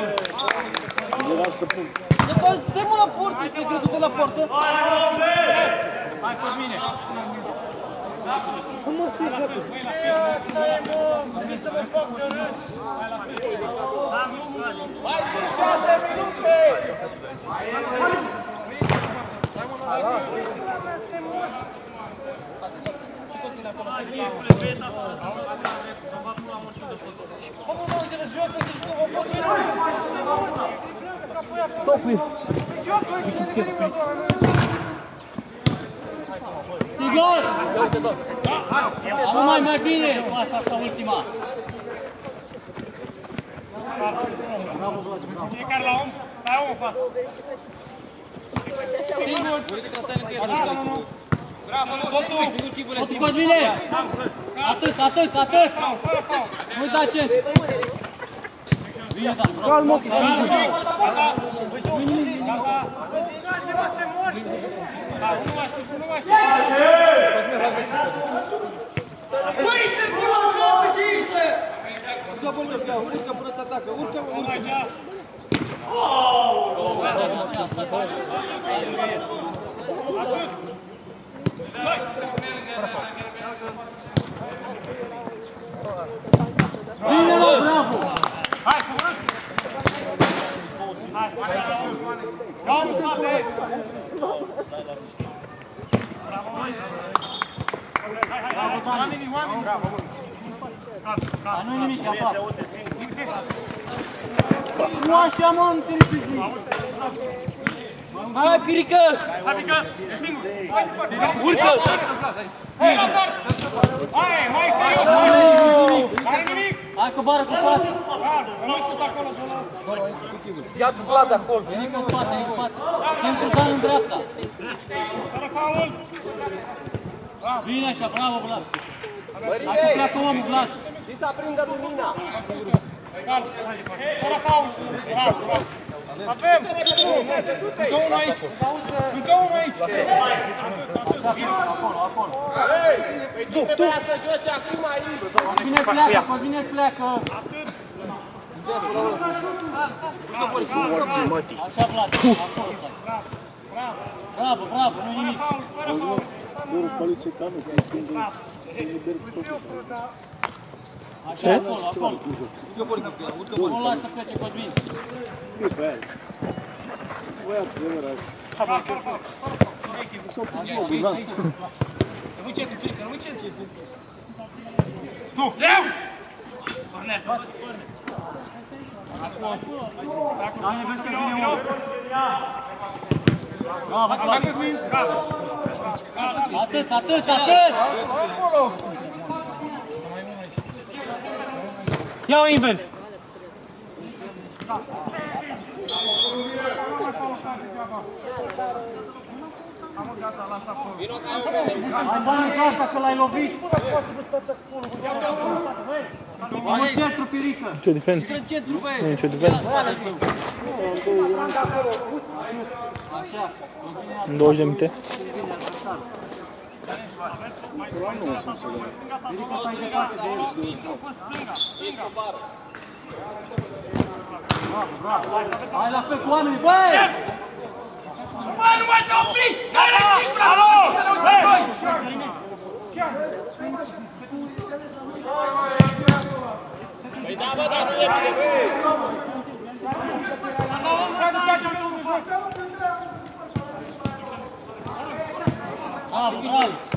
Era să pun. Dă-mă la portă, că ai crezut că la portă. Hai, Cosmine! Ce asta e, mă? Mi să mă fac de râs. Mai sunt șase minute! Mă, mă, mă, de joacă, deci nu mă pot Topli. Joacă, e că nimeni nu Sigur! Acum mai mai bine pasa asta ultima. Fiecare la om, stai om în față. Totul Cosmine! Atât, atât, atât! Nu da ce Bine, da, bravo. Calmă, Da, nu mai sus, nu mai sus. Urcă, bă, urcă, urcă până te atacă, urcă, mă, urcă. Aici. Bine, mă, bravo! Hai, coborât! Hai, hai, hai. Ia-o în spate! Bravo, hai! Hai, hai, hai, oamenii, oamenii! Bravo, bun! Bravo, Dar bravo! Nu nimic, afară. Nu așa, mă, nu te repezi. Hai, Pirică! Hai, pică! E singur! Hai, Urcă! Hai, la part! Hai, mai serios! Mai nimic! Hai, coboară cu față! Bravo, rămâi sus acolo, de la... Ia cu plata acolo! Nimic în spate, în spate! Centru Dan în dreapta! Fără faul! Bine așa, bravo, Vlad! Hai că pleacă omul, Vlad! Egal. Fără faul! Bravo, bravo! Avem! Încă unul aici. Încă unul aici. Acolo, acolo! Tu, tu. Cosmine pleacă, Cosmine pleacă! Așa, Vlad, acolo, Vlad. Bravo, bravo, nu nimic! Doar poliție ca nu, că când liber totul. Așa, acolo, acolo! Urcă, bă, urcă, urcă, bă. Nu lasă să plece Cosmin! Nu pe aia. Băiat, de mă, S-au pus modul, da. Tu! Eu! Cornel! Dar ne vezi că vine om! Bravo, Hai, Vlad! Cosmin! Bravo! Atât, atât, atât! Ia-o invers! Hai bani în carta că l-ai lovit! Am în centru, Pirică! Nicio defensă. În centru, băi! Nu e nicio defensă. Așa, În 20 de minute. Pirică stai departe de el. Bravo, bravo! Hai la fel cu oamenii, băi! Bă, nu mai te opri! N-ai singur! Alo! Să ne uităm noi! Păi da, bă, dar nu e bine, băi! Bravo, bravo!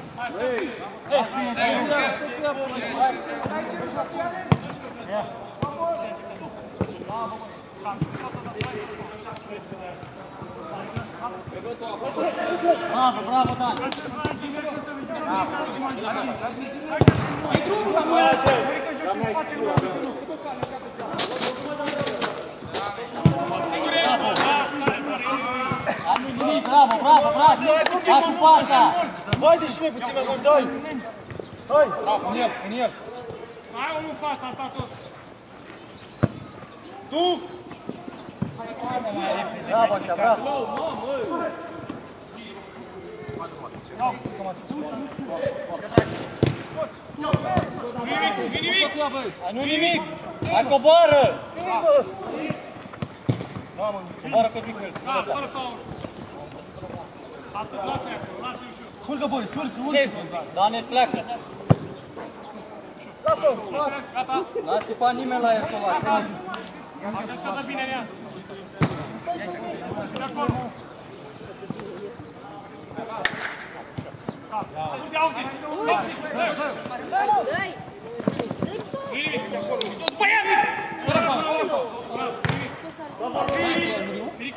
Bravo, bravo, Dan! Dar nu nimic, bravo, bravo, bravo! Hai cu fața! Hai de și noi puțin mai mult, hai! Hai! În el, în el! Hai omul în fața ta tot! Tu! Bravo, așa, bravo! Nimic, nimic! Hai, nu nimic! Hai, coboară! Coboară pe Michael. Da, fără faul. Atât, lasă-i acolo, lasă-i ușor. Urcă, Boris, urcă, urcă. Ce? Danes pleacă. Gata? N-a țipat nimeni la el să lasă. Așa să dă bine în ea. De acolo. Da, auzi, auzi. Dai! După el! Fără faul. Ridică dreapta.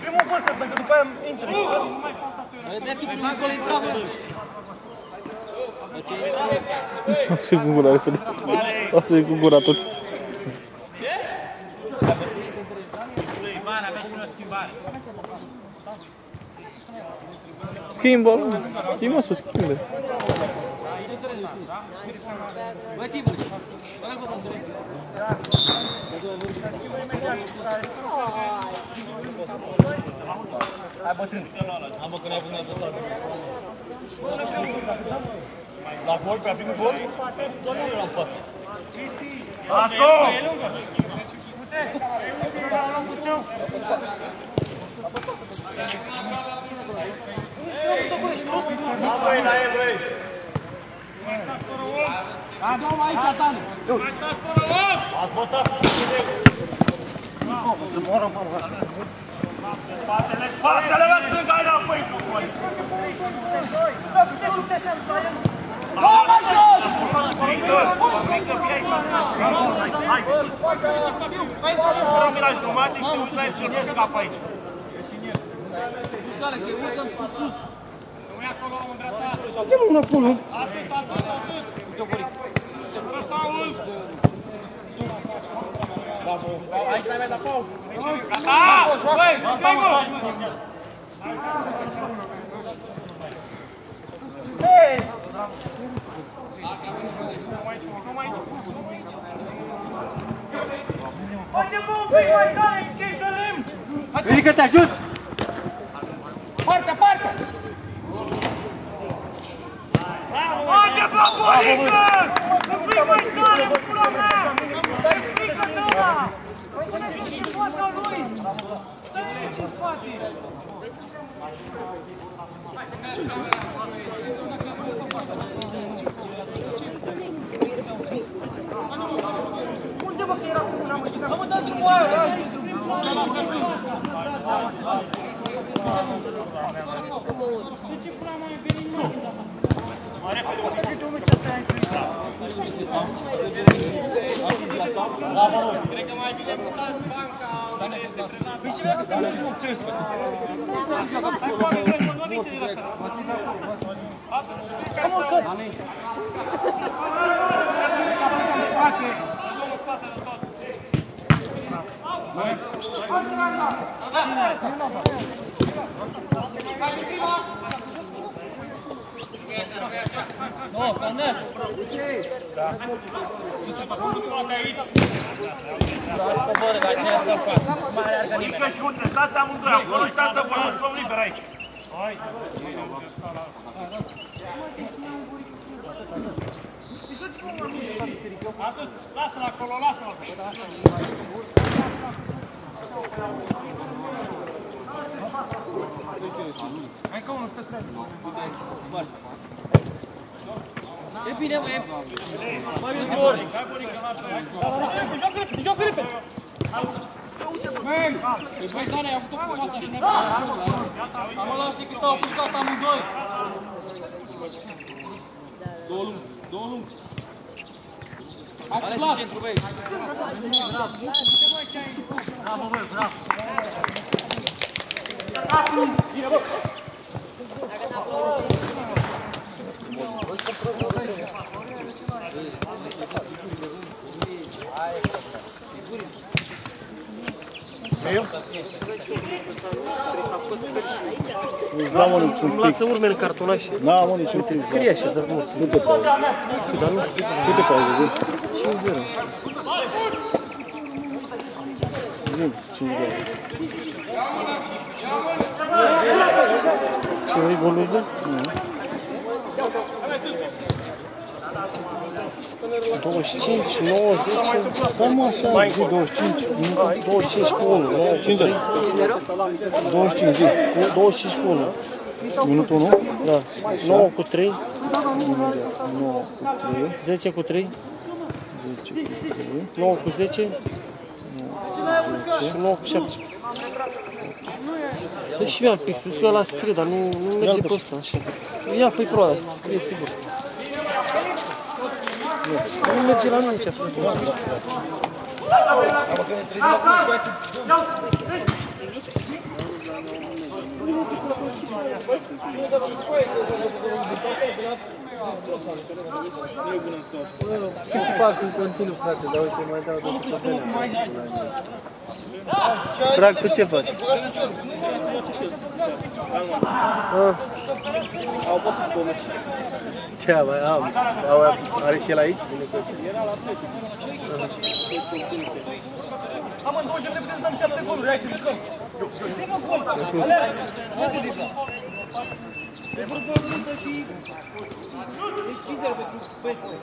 Primul gol, pentru că după aia intră. Dreptul primul gol intra, bă. O să-i cu gura repede. O să-i cu gura toți. Schimbare, aveți și o schimbare. Schimbă, mă. Zi mă să schimbe. Băi, Tibur. Hai, bătrân. Am mă, că n-ai văzut niciodată. La gol, pe primul gol, doar nu eram față. Lasă-o! Da, dă aici, Tanu. Mai stați fără om! Ați votat cu Spatele, spatele, mă, stânga, hai înapoi cu voi! Hai, hai! la jumate și te uiți la el și-l pui capul aici. Rămâi acolo, în dreapta. Ce mă acolo? Atât, atât, atât. Fără faul. Aici n-ai mai dat faul. Gata! Băi, ce-ai, mă? Ridică, te ajut! Partea, partea! Haide, bă, Borică! Să fii mai tare, pula mea! Să-i frică de ăla! Pune-te și în fața lui! Stai aici în spate! Unde mă că era cu una, mă? Să mă dați cu aia, Nu, calmează. Coboară, dar cine asta fac? Nică și uite, stați amândoi acolo și stați de vorbă și om liber aici. Atât, lasă-l acolo, lasă-l acolo. Încă unul stă cred. E bine, mă, e... Mai mulți ori. Joacă repede, joacă repede! Băi, Dane, ai avut-o cu fața și ne-a Am lăsat decât s-au apucat amândoi. Două lung, două lung. Hai, clar! Centru, băi. Bravo, băi, bravo. Nu-ți dau mă niciun pic. Lasă urmele cartonaș. N-am mă niciun pic. Scrie așa, dar nu. Câte pauze? Dar nu scrie. Câte pauze? Zi. 5-0. Zi. 5 de Ce, e golul de? Nu. 25, 9, 10, Cam așa, zi 25, nu? 25 cu 1, 9 cu 50. 25 zi. 25 cu 1, Minutul 1? da. 9 cu 3, 9 cu 3, 10 cu 3, 10 cu 3, 9 cu 10 și 9 cu 17. Deci și eu am pix, vezi că ăla scrie, dar nu, nu merge pe ăsta, așa. Ia, fă-i proba asta, scrie sigur. Nu merge la mine ce-a făcut. Fac în continuu, frate, dar uite, mai dau de câte Drag, tu ce faci? Ce mai am? Au, are și el aici? Bine că Amândouă jocuri putem să dăm șapte goluri, hai să jucăm. Dă-mă gol! Alea! Ia-te de E vorba multă și... Deschidere pentru băiețile.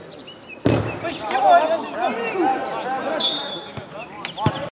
Păi și ce mă, hai să jucăm!